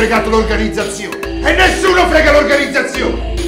fregato l'organizzazione e nessuno frega l'organizzazione!